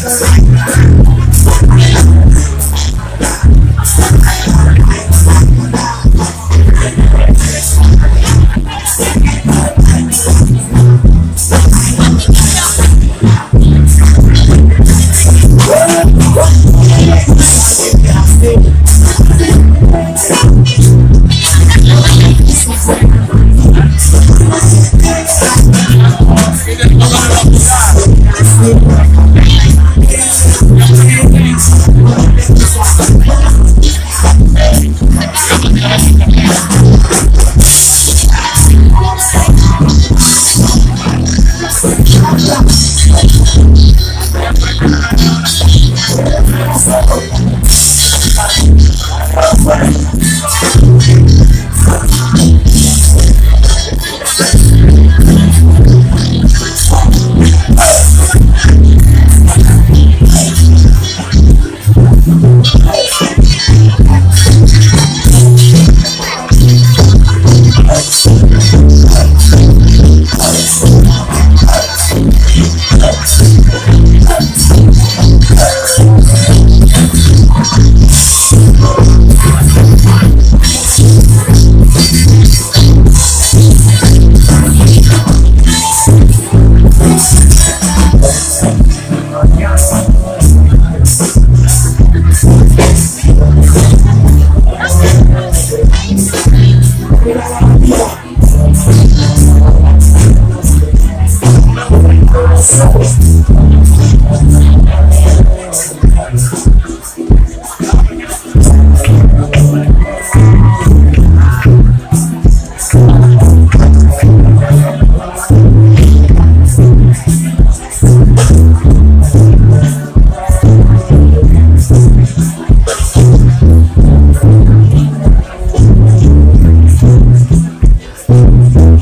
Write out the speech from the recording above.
Yes. Thank